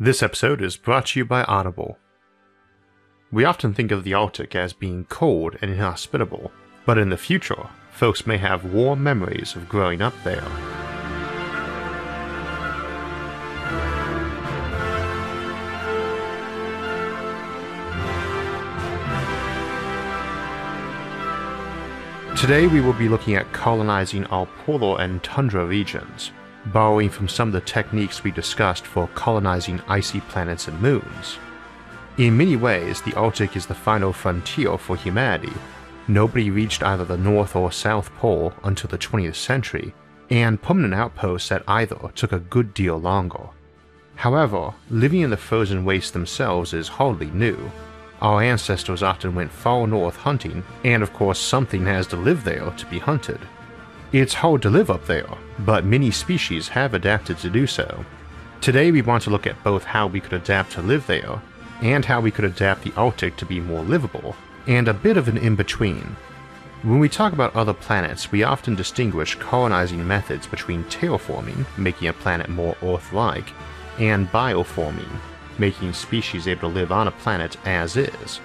This episode is brought to you by Audible. We often think of the Arctic as being cold and inhospitable, but in the future, folks may have warm memories of growing up there. Today we will be looking at colonizing our polar and tundra regions, borrowing from some of the techniques we discussed for colonizing icy planets and moons. In many ways, the Arctic is the final frontier for humanity. Nobody reached either the North or South Pole until the 20th century, and permanent outposts at either took a good deal longer. However, living in the frozen wastes themselves is hardly new. Our ancestors often went far north hunting, and of course, something has to live there to be hunted. It's hard to live up there, but many species have adapted to do so. Today, we want to look at both how we could adapt to live there, and how we could adapt the Arctic to be more livable, and a bit of an in between. When we talk about other planets, we often distinguish colonizing methods between terraforming, making a planet more Earth like, and bioforming, making species able to live on a planet as is.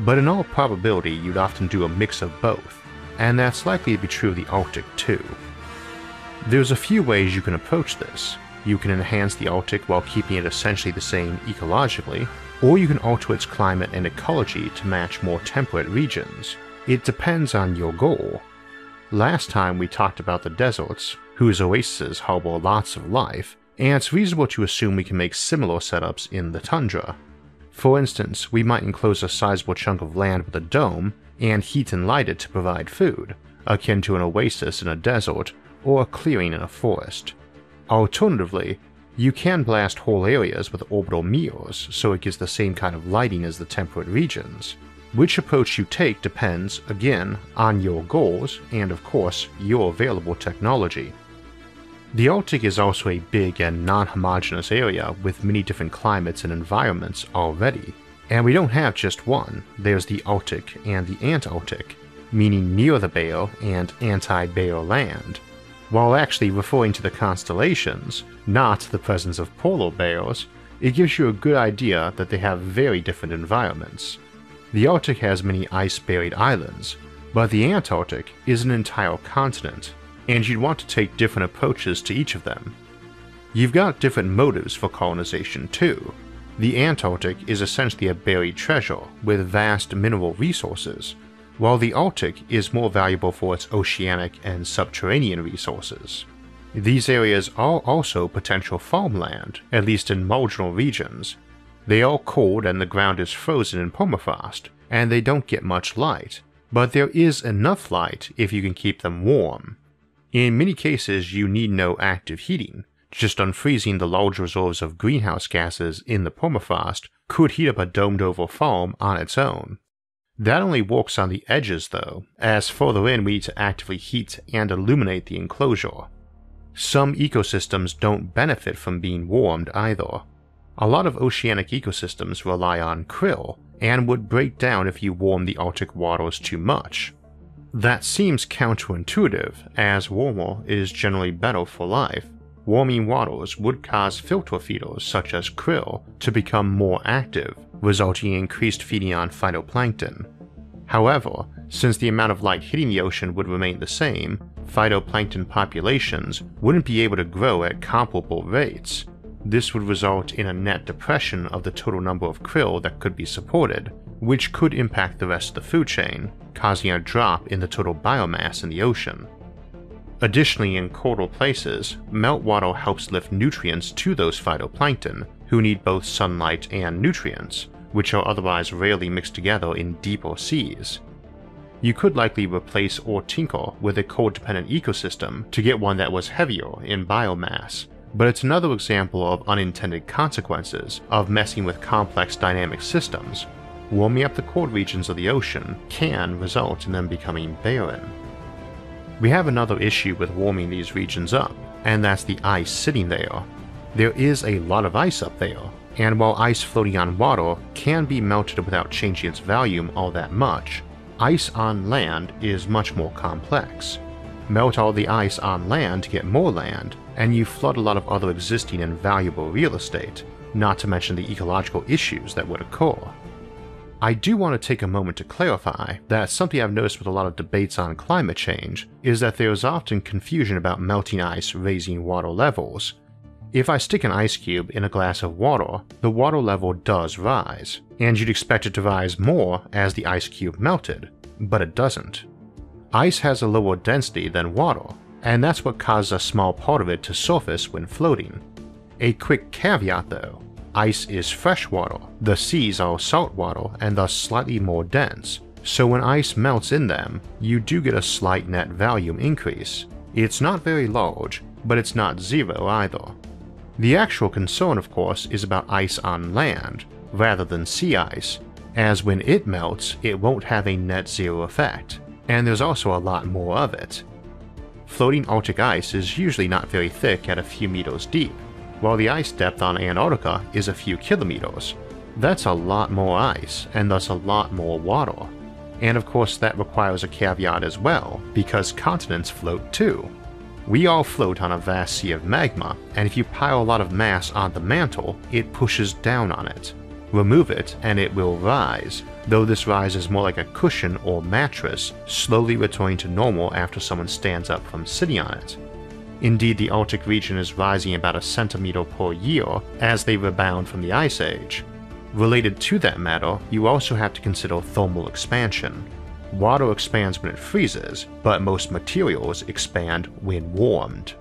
But in all probability, you'd often do a mix of both, and that's likely to be true of the Arctic too. There's a few ways you can approach this. You can enhance the Arctic while keeping it essentially the same ecologically, or you can alter its climate and ecology to match more temperate regions. It depends on your goal. Last time we talked about the deserts, whose oases harbor lots of life, and it's reasonable to assume we can make similar setups in the tundra. For instance, we might enclose a sizable chunk of land with a dome and heat and light it to provide food, akin to an oasis in a desert or a clearing in a forest. Alternatively, you can blast whole areas with orbital mirrors so it gives the same kind of lighting as the temperate regions. Which approach you take depends, again, on your goals and, of course, your available technology. The Arctic is also a big and non homogeneous area with many different climates and environments already. And we don't have just one, there's the Arctic and the Antarctic, meaning near the bear and anti bear land, while actually referring to the constellations, not the presence of polar bears, it gives you a good idea that they have very different environments. The Arctic has many ice buried islands, but the Antarctic is an entire continent, and you'd want to take different approaches to each of them. You've got different motives for colonization too. The Antarctic is essentially a buried treasure with vast mineral resources, while the Arctic is more valuable for its oceanic and subterranean resources. These areas are also potential farmland, at least in marginal regions. They are cold and the ground is frozen in permafrost, and they don't get much light, but there is enough light if you can keep them warm. In many cases, you need no active heating, just unfreezing the large reserves of greenhouse gases in the permafrost could heat up a domed over farm on its own. That only works on the edges though, as further in we need to actively heat and illuminate the enclosure. Some ecosystems don't benefit from being warmed either. A lot of oceanic ecosystems rely on krill and would break down if you warm the Arctic waters too much. That seems counterintuitive, as warmer is generally better for life. Warming waters would cause filter feeders such as krill to become more active, resulting in increased feeding on phytoplankton. However, since the amount of light hitting the ocean would remain the same, phytoplankton populations wouldn't be able to grow at comparable rates. This would result in a net depression of the total number of krill that could be supported, which could impact the rest of the food chain, causing a drop in the total biomass in the ocean. Additionally, in colder places, meltwater helps lift nutrients to those phytoplankton, who need both sunlight and nutrients, which are otherwise rarely mixed together in deeper seas. You could likely replace or tinker with a cold dependent ecosystem to get one that was heavier in biomass, but it's another example of unintended consequences of messing with complex dynamic systems. Warming up the cold regions of the ocean can result in them becoming barren. We have another issue with warming these regions up, and that's the ice sitting there. There is a lot of ice up there, and while ice floating on water can be melted without changing its volume all that much, ice on land is much more complex. Melt all the ice on land to get more land, and you flood a lot of other existing and valuable real estate, not to mention the ecological issues that would occur. I do want to take a moment to clarify that something I've noticed with a lot of debates on climate change is that there is often confusion about melting ice raising water levels. If I stick an ice cube in a glass of water, the water level does rise, and you'd expect it to rise more as the ice cube melted, but it doesn't. Ice has a lower density than water, and that's what causes a small part of it to surface when floating. A quick caveat though Ice is fresh water, the seas are salt water and thus slightly more dense, so when ice melts in them, you do get a slight net volume increase. It's not very large, but it's not zero either. The actual concern, of course, is about ice on land, rather than sea ice, as when it melts, it won't have a net zero effect, and there's also a lot more of it. Floating Arctic ice is usually not very thick at a few meters deep, while the ice depth on Antarctica is a few kilometers. That's a lot more ice, and thus a lot more water. And of course, that requires a caveat as well, because continents float too. We all float on a vast sea of magma, and if you pile a lot of mass on the mantle, it pushes down on it. Remove it, and it will rise, though this rise is more like a cushion or mattress, slowly returning to normal after someone stands up from sitting on it. Indeed, the Arctic region is rising about a centimeter per year as they rebound from the Ice Age. Related to that matter, you also have to consider thermal expansion. Water expands when it freezes, but most materials expand when warmed.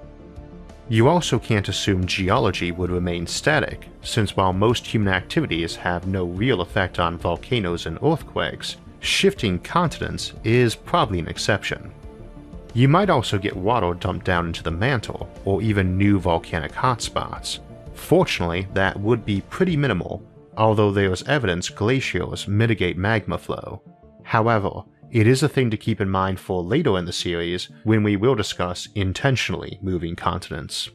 You also can't assume geology would remain static, since while most human activities have no real effect on volcanoes and earthquakes, shifting continents is probably an exception. You might also get water dumped down into the mantle, or even new volcanic hotspots. Fortunately, that would be pretty minimal, although there is evidence glaciers mitigate magma flow. However, it is a thing to keep in mind for later in the series when we will discuss intentionally moving continents.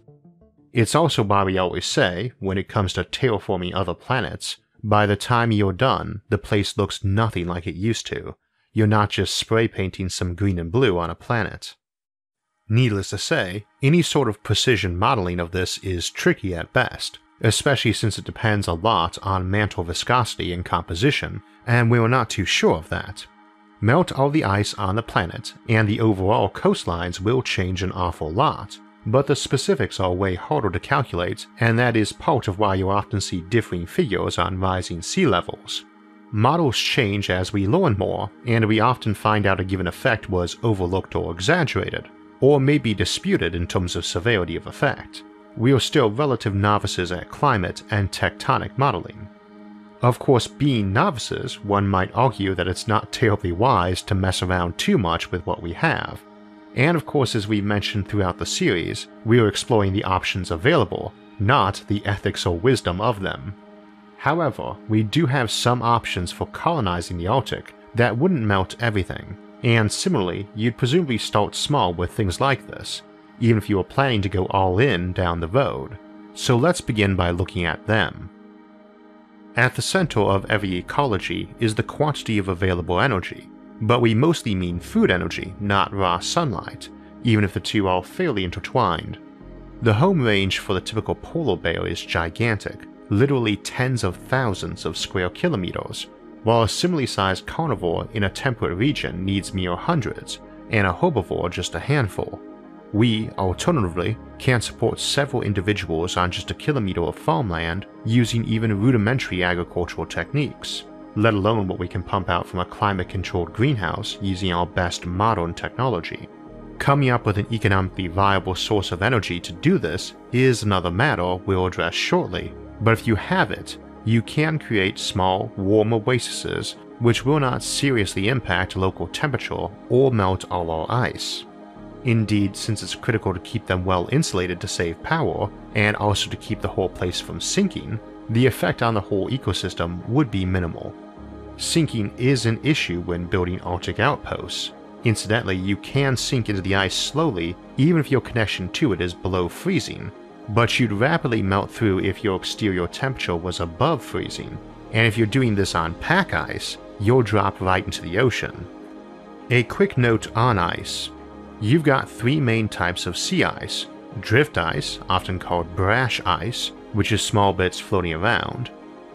It's also why we always say, when it comes to terraforming other planets, by the time you're done, the place looks nothing like it used to, you're not just spray painting some green and blue on a planet. Needless to say, any sort of precision modeling of this is tricky at best, especially since it depends a lot on mantle viscosity and composition, and we are not too sure of that. Melt all the ice on the planet, and the overall coastlines will change an awful lot, but the specifics are way harder to calculate, and that is part of why you often see differing figures on rising sea levels. Models change as we learn more, and we often find out a given effect was overlooked or exaggerated, or may be disputed in terms of severity of effect. We are still relative novices at climate and tectonic modeling. Of course, being novices, one might argue that it's not terribly wise to mess around too much with what we have. And of course, as we mentioned throughout the series, we are exploring the options available, not the ethics or wisdom of them. However, we do have some options for colonizing the Arctic that wouldn't melt everything, and similarly, you'd presumably start small with things like this, even if you were planning to go all in down the road. So let's begin by looking at them. At the center of every ecology is the quantity of available energy, but we mostly mean food energy, not raw sunlight, even if the two are fairly intertwined. The home range for the typical polar bear is gigantic, literally tens of thousands of square kilometers, while a similarly sized carnivore in a temperate region needs mere hundreds, and a herbivore just a handful. We, alternatively, can support several individuals on just a kilometer of farmland using even rudimentary agricultural techniques, let alone what we can pump out from a climate controlled greenhouse using our best modern technology. Coming up with an economically viable source of energy to do this is another matter we'll address shortly, but if you have it, you can create small, warm oases which will not seriously impact local temperature or melt all our ice. Indeed, since it's critical to keep them well insulated to save power, and also to keep the whole place from sinking, the effect on the whole ecosystem would be minimal. Sinking is an issue when building Arctic outposts. Incidentally, you can sink into the ice slowly even if your connection to it is below freezing, but you'd rapidly melt through if your exterior temperature was above freezing, and if you're doing this on pack ice, you'll drop right into the ocean. A quick note on ice. You've got three main types of sea ice drift ice, often called brash ice, which is small bits floating around,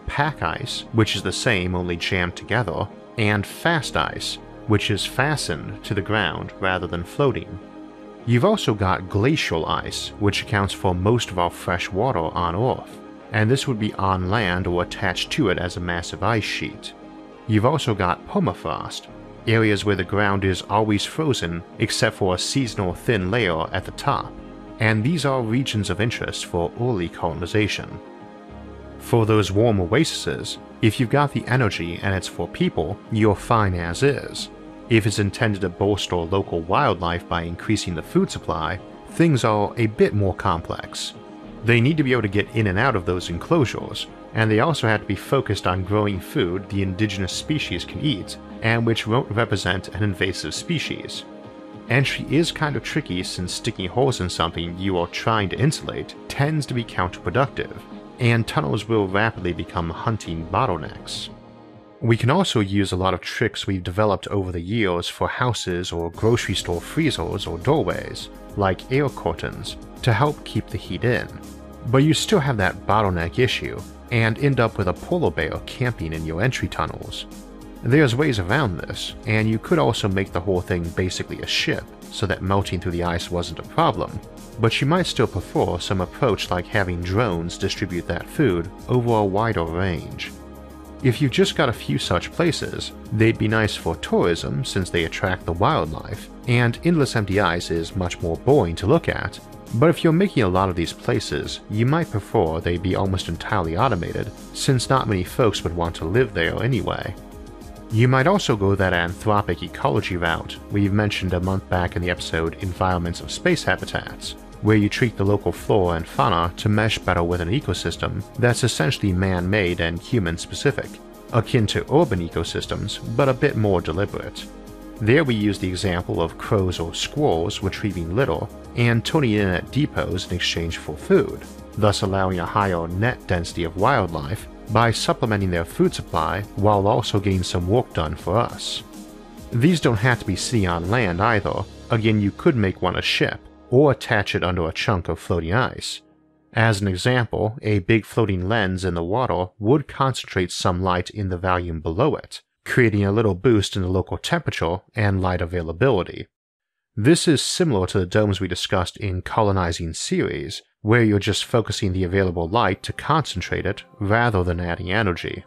pack ice, which is the same only jammed together, and fast ice, which is fastened to the ground rather than floating. You've also got glacial ice, which accounts for most of our fresh water on Earth, and this would be on land or attached to it as a massive ice sheet. You've also got permafrost, areas where the ground is always frozen except for a seasonal thin layer at the top, and these are regions of interest for early colonization. For those warm oases, if you've got the energy and it's for people, you're fine as is. If it's intended to bolster local wildlife by increasing the food supply, things are a bit more complex. They need to be able to get in and out of those enclosures, and they also have to be focused on growing food the indigenous species can eat, and which won't represent an invasive species. Entry is kind of tricky since sticking holes in something you are trying to insulate tends to be counterproductive, and tunnels will rapidly become hunting bottlenecks. We can also use a lot of tricks we've developed over the years for houses or grocery store freezers or doorways, like air curtains, to help keep the heat in. But you still have that bottleneck issue, and end up with a polar bear camping in your entry tunnels. There's ways around this, and you could also make the whole thing basically a ship, so that melting through the ice wasn't a problem, but you might still prefer some approach like having drones distribute that food over a wider range. If you've just got a few such places, they'd be nice for tourism since they attract the wildlife, and endless empty ice is much more boring to look at, but if you're making a lot of these places, you might prefer they be almost entirely automated, since not many folks would want to live there anyway. You might also go that anthropic ecology route we've mentioned a month back in the episode Environments of Space Habitats, where you treat the local flora and fauna to mesh better with an ecosystem that's essentially man made and human specific, akin to urban ecosystems, but a bit more deliberate. There we use the example of crows or squirrels retrieving litter and tuning in at depots in exchange for food, thus allowing a higher net density of wildlife by supplementing their food supply while also getting some work done for us. These don't have to be sitting on land either, again you could make one a ship, or attach it under a chunk of floating ice. As an example, a big floating lens in the water would concentrate some light in the volume below it, creating a little boost in the local temperature and light availability. This is similar to the domes we discussed in Colonizing series, where you're just focusing the available light to concentrate it rather than adding energy.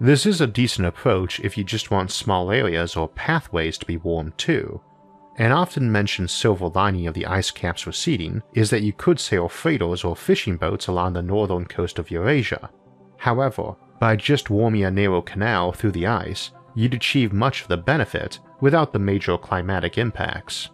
This is a decent approach if you just want small areas or pathways to be warm too. An often mentioned silver lining of the ice caps receding is that you could sail freighters or fishing boats along the northern coast of Eurasia. However, by just warming a narrow canal through the ice, you'd achieve much of the benefit without the major climatic impacts.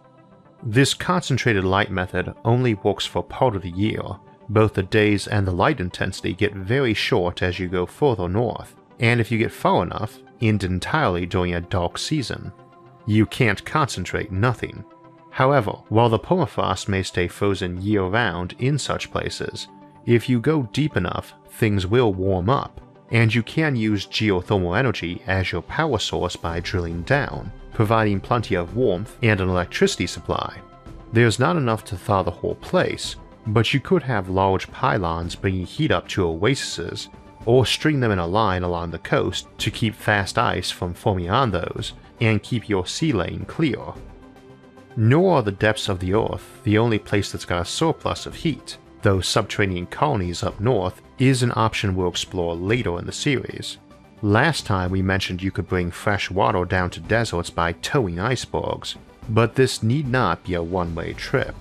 This concentrated light method only works for part of the year. Both the days and the light intensity get very short as you go further north, and if you get far enough, end entirely during a dark season. You can't concentrate nothing. However, while the permafrost may stay frozen year round in such places, if you go deep enough, things will warm up, and you can use geothermal energy as your power source by drilling down, providing plenty of warmth and an electricity supply. There's not enough to thaw the whole place, but you could have large pylons bringing heat up to oases, or string them in a line along the coast to keep fast ice from forming on those and keep your sea lane clear. Nor are the depths of the Earth the only place that's got a surplus of heat, though subterranean colonies up north is an option we'll explore later in the series. Last time we mentioned you could bring fresh water down to deserts by towing icebergs, but this need not be a one way trip.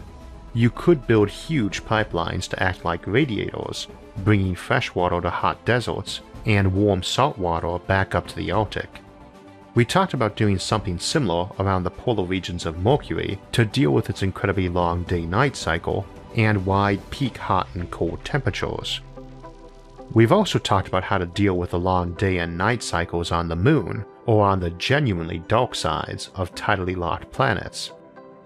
You could build huge pipelines to act like radiators, bringing fresh water to hot deserts and warm salt water back up to the Arctic. We talked about doing something similar around the polar regions of Mercury to deal with its incredibly long day night cycle and wide peak hot and cold temperatures. We've also talked about how to deal with the long day and night cycles on the moon, or on the genuinely dark sides of tidally locked planets.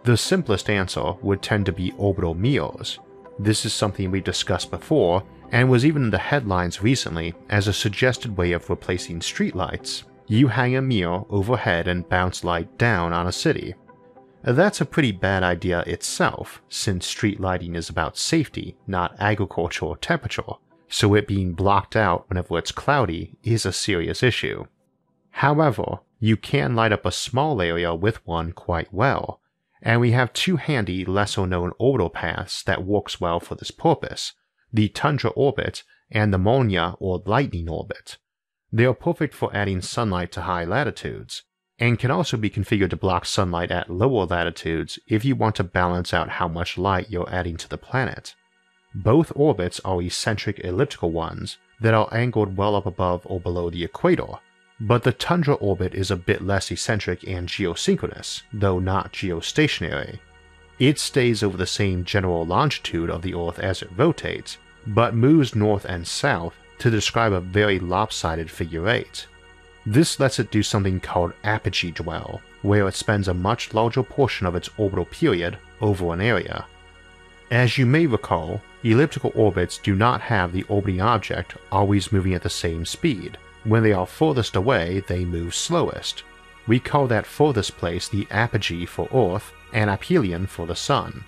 The simplest answer would tend to be orbital mirrors. This is something we discussed before and was even in the headlines recently as a suggested way of replacing streetlights. You hang a mirror overhead and bounce light down on a city. That's a pretty bad idea itself, since street lighting is about safety, not agriculture or temperature, so it being blocked out whenever it's cloudy is a serious issue. However, you can light up a small area with one quite well, and we have two handy lesser known orbital paths that works well for this purpose, the Tundra orbit and the Molniya or Lightning orbit. They are perfect for adding sunlight to high latitudes, and can also be configured to block sunlight at lower latitudes if you want to balance out how much light you're adding to the planet. Both orbits are eccentric elliptical ones that are angled well up above or below the equator, but the Tundra orbit is a bit less eccentric and geosynchronous, though not geostationary. It stays over the same general longitude of the Earth as it rotates, but moves north and south to describe a very lopsided figure 8. This lets it do something called apogee dwell, where it spends a much larger portion of its orbital period over an area. As you may recall, elliptical orbits do not have the orbiting object always moving at the same speed. When they are furthest away, they move slowest. We call that furthest place the apogee for Earth and aphelion for the Sun.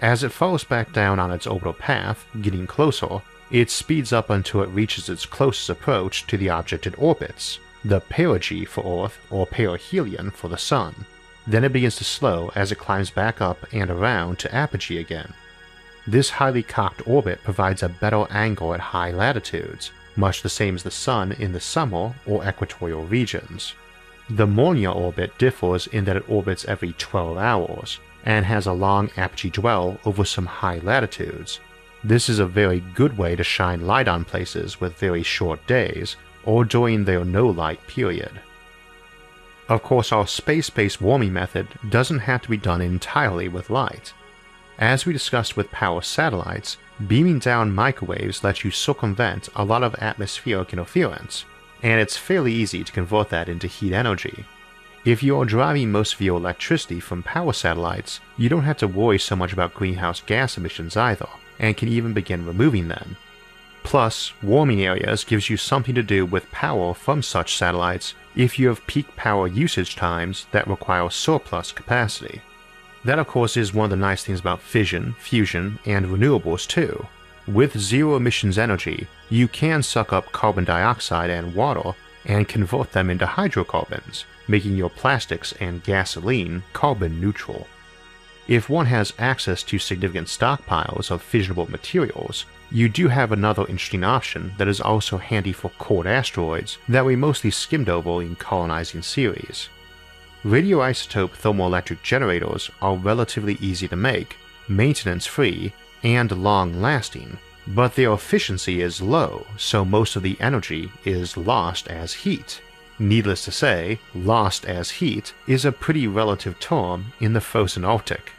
As it falls back down on its orbital path, getting closer, it speeds up until it reaches its closest approach to the object it orbits, the perigee for Earth or perihelion for the Sun. Then it begins to slow as it climbs back up and around to apogee again. This highly cocked orbit provides a better angle at high latitudes, much the same as the Sun in the summer or equatorial regions. The Molniya orbit differs in that it orbits every 12 hours, and has a long apogee dwell over some high latitudes. This is a very good way to shine light on places with very short days, or during their no light period. Of course, our space based warming method doesn't have to be done entirely with light. As we discussed with power satellites, beaming down microwaves lets you circumvent a lot of atmospheric interference, and it's fairly easy to convert that into heat energy. If you are driving most of your electricity from power satellites, you don't have to worry so much about greenhouse gas emissions either, and can even begin removing them. Plus, warming areas gives you something to do with power from such satellites if you have peak power usage times that require surplus capacity. That of course is one of the nice things about fission, fusion, and renewables too. With zero emissions energy, you can suck up carbon dioxide and water and convert them into hydrocarbons, making your plastics and gasoline carbon neutral. If one has access to significant stockpiles of fissionable materials, you do have another interesting option that is also handy for cold asteroids that we mostly skimmed over in colonizing series. Radioisotope thermoelectric generators are relatively easy to make, maintenance free, and long lasting, but their efficiency is low, so most of the energy is lost as heat. Needless to say, lost as heat is a pretty relative term in the frozen Arctic.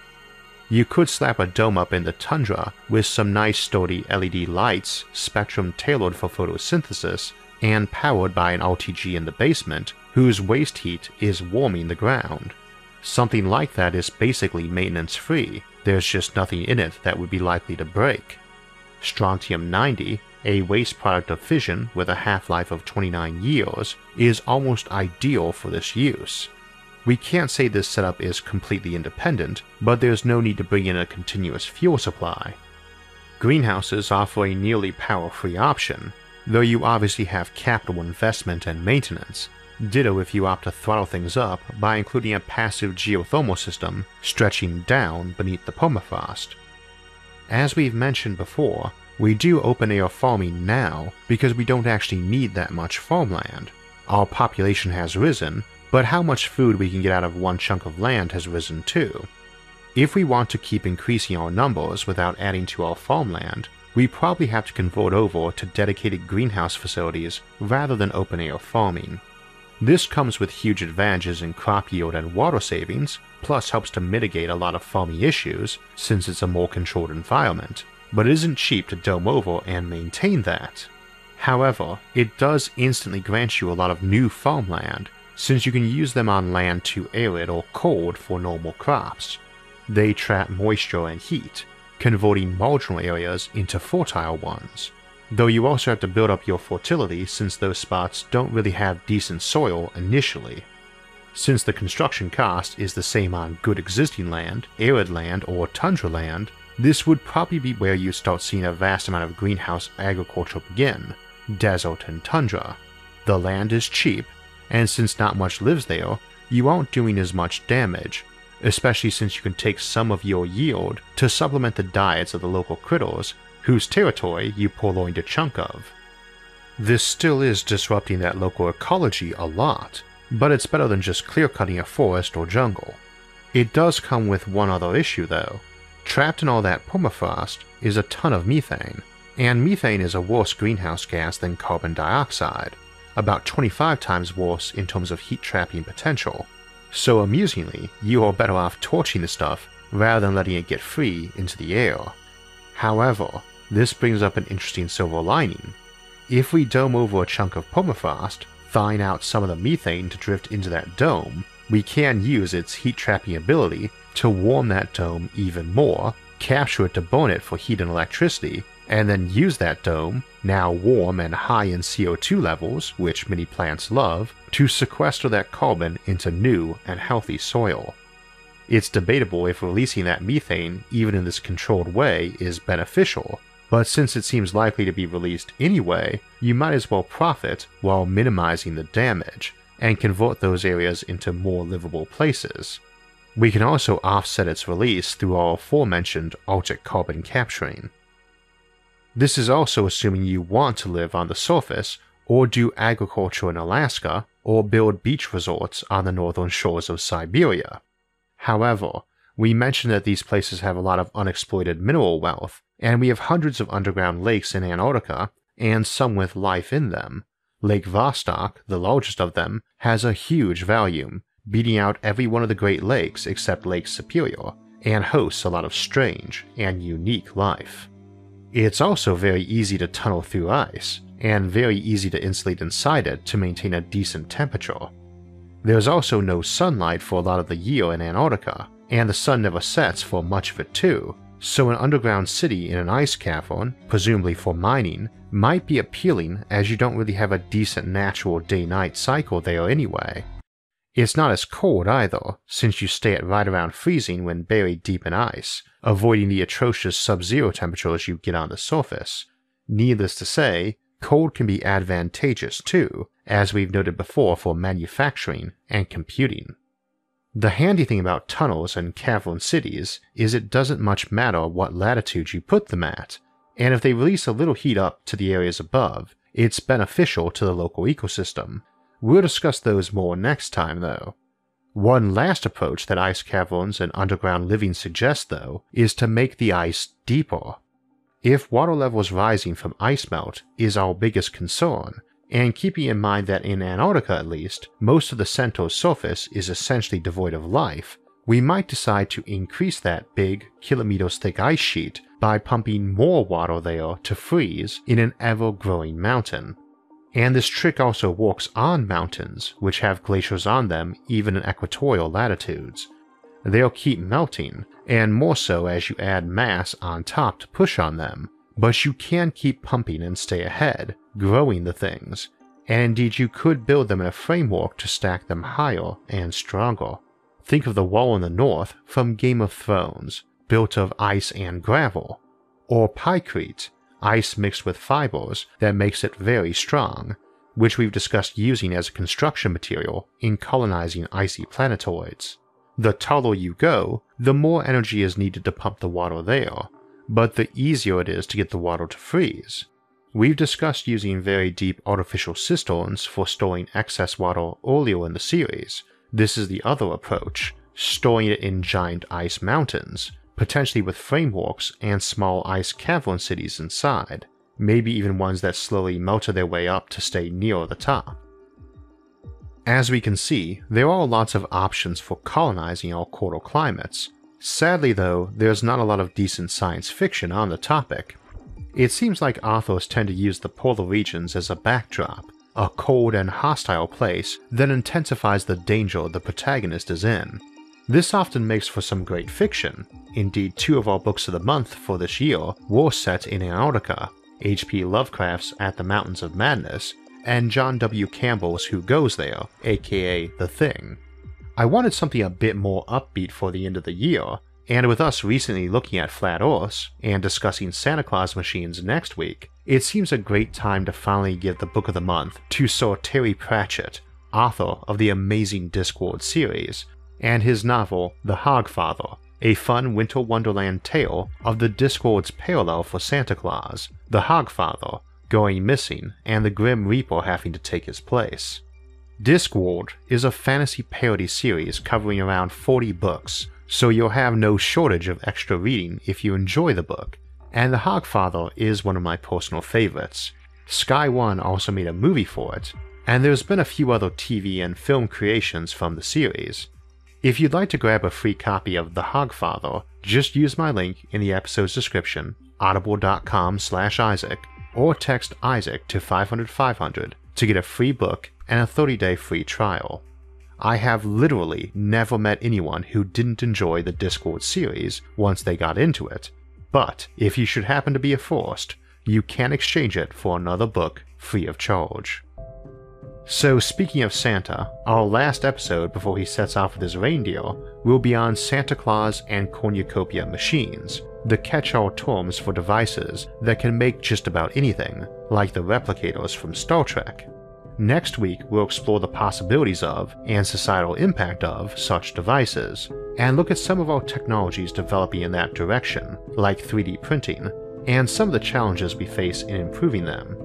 You could slap a dome up in the tundra with some nice sturdy LED lights, spectrum tailored for photosynthesis, and powered by an RTG in the basement, whose waste heat is warming the ground. Something like that is basically maintenance free, there's just nothing in it that would be likely to break. Strontium 90, a waste product of fission with a half life of 29 years, is almost ideal for this use. We can't say this setup is completely independent, but there's no need to bring in a continuous fuel supply. Greenhouses offer a nearly power free option, though you obviously have capital investment and maintenance. Ditto if you opt to throttle things up by including a passive geothermal system stretching down beneath the permafrost. As we've mentioned before, we do open air farming now because we don't actually need that much farmland. Our population has risen, but how much food we can get out of one chunk of land has risen too. If we want to keep increasing our numbers without adding to our farmland, we probably have to convert over to dedicated greenhouse facilities rather than open air farming. This comes with huge advantages in crop yield and water savings, plus helps to mitigate a lot of farming issues since it's a more controlled environment, but it isn't cheap to dome over and maintain that. However, it does instantly grant you a lot of new farmland since you can use them on land too arid or cold for normal crops. They trap moisture and heat, converting marginal areas into fertile ones. Though you also have to build up your fertility since those spots don't really have decent soil initially. Since the construction cost is the same on good existing land, arid land, or tundra land, this would probably be where you start seeing a vast amount of greenhouse agriculture begin desert and tundra. The land is cheap, and since not much lives there, you aren't doing as much damage, especially since you can take some of your yield to supplement the diets of the local critters whose territory you purloined a chunk of. This still is disrupting that local ecology a lot, but it's better than just clear cutting a forest or jungle. It does come with one other issue though. Trapped in all that permafrost is a ton of methane, and methane is a worse greenhouse gas than carbon dioxide, about 25 times worse in terms of heat trapping potential. So amusingly, you are better off torching the stuff rather than letting it get free into the air. However, this brings up an interesting silver lining. If we dome over a chunk of permafrost, thawing out some of the methane to drift into that dome, we can use its heat trapping ability to warm that dome even more, capture it to burn it for heat and electricity, and then use that dome, now warm and high in CO2 levels, which many plants love, to sequester that carbon into new and healthy soil. It's debatable if releasing that methane, even in this controlled way, is beneficial, but since it seems likely to be released anyway, you might as well profit while minimizing the damage, and convert those areas into more livable places. We can also offset its release through our aforementioned Arctic carbon capturing. This is also assuming you want to live on the surface, or do agriculture in Alaska, or build beach resorts on the northern shores of Siberia. However, we mentioned that these places have a lot of unexploited mineral wealth, and we have hundreds of underground lakes in Antarctica, and some with life in them. Lake Vostok, the largest of them, has a huge volume, beating out every one of the Great Lakes except Lake Superior, and hosts a lot of strange and unique life. It's also very easy to tunnel through ice, and very easy to insulate inside it to maintain a decent temperature. There's also no sunlight for a lot of the year in Antarctica, and the sun never sets for much of it too, so an underground city in an ice cavern, presumably for mining, might be appealing as you don't really have a decent natural day night cycle there anyway. It's not as cold either, since you stay at right around freezing when buried deep in ice, avoiding the atrocious sub zero temperatures you get on the surface. Needless to say, cold can be advantageous too, as we've noted before for manufacturing and computing. The handy thing about tunnels and cavern cities is it doesn't much matter what latitude you put them at, and if they release a little heat up to the areas above, it's beneficial to the local ecosystem, We'll discuss those more next time, though. One last approach that ice caverns and underground living suggest, though, is to make the ice deeper. If water levels rising from ice melt is our biggest concern, and keeping in mind that in Antarctica at least, most of the center's surface is essentially devoid of life, we might decide to increase that big, kilometers thick ice sheet by pumping more water there to freeze in an ever growing mountain. And this trick also works on mountains, which have glaciers on them even in equatorial latitudes. They'll keep melting, and more so as you add mass on top to push on them, but you can keep pumping and stay ahead, growing the things, and indeed you could build them in a framework to stack them higher and stronger. Think of the wall in the north from Game of Thrones, built of ice and gravel, or Pykrete, ice mixed with fibers that makes it very strong, which we've discussed using as a construction material in colonizing icy planetoids. The taller you go, the more energy is needed to pump the water there, but the easier it is to get the water to freeze. We've discussed using very deep artificial cisterns for storing excess water earlier in the series. This is the other approach, storing it in giant ice mountains, potentially with frameworks and small ice cavern cities inside, maybe even ones that slowly melted their way up to stay near the top. As we can see, there are lots of options for colonizing our colder climates. Sadly, though, there's not a lot of decent science fiction on the topic. It seems like authors tend to use the polar regions as a backdrop, a cold and hostile place that intensifies the danger the protagonist is in, this often makes for some great fiction. Indeed, two of our books of the month for this year were set in Antarctica H.P. Lovecraft's At the Mountains of Madness and John W. Campbell's Who Goes There, aka The Thing. I wanted something a bit more upbeat for the end of the year, and with us recently looking at flat Earths and discussing Santa Claus machines next week, it seems a great time to finally give the book of the month to Sir Terry Pratchett, author of the amazing Discworld series, and his novel The Hogfather, a fun winter wonderland tale of the Discworld's parallel for Santa Claus, the Hogfather, going missing and the Grim Reaper having to take his place. Discworld is a fantasy parody series covering around 40 books, so you'll have no shortage of extra reading if you enjoy the book, and The Hogfather is one of my personal favorites. Sky One also made a movie for it, and there's been a few other TV and film creations from the series. If you'd like to grab a free copy of The Hogfather, just use my link in the episode's description, audible.com slash Isaac, or text Isaac to 500 500 to get a free book and a 30-day free trial. I have literally never met anyone who didn't enjoy the Discworld series once they got into it, but if you should happen to be a forced, you can exchange it for another book free of charge. So, speaking of Santa, our last episode before he sets off with his reindeer will be on Santa Claus and cornucopia machines, the catch all terms for devices that can make just about anything, like the replicators from Star Trek. Next week, we'll explore the possibilities of and societal impact of such devices, and look at some of our technologies developing in that direction, like 3D printing, and some of the challenges we face in improving them.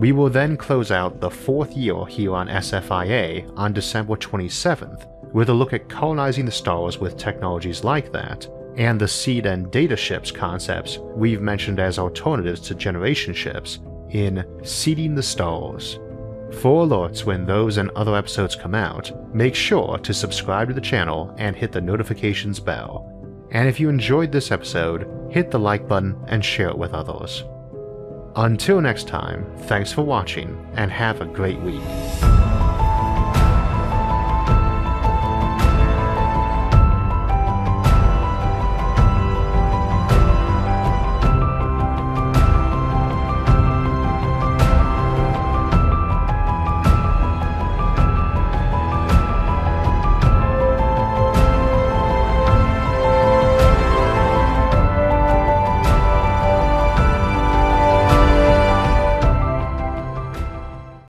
We will then close out the fourth year here on SFIA on December 27th with a look at colonizing the stars with technologies like that, and the seed and data ships concepts we've mentioned as alternatives to generation ships in Seeding the Stars. For alerts when those and other episodes come out, make sure to subscribe to the channel and hit the notifications bell. And if you enjoyed this episode, hit the like button and share it with others. Until next time, thanks for watching and have a great week.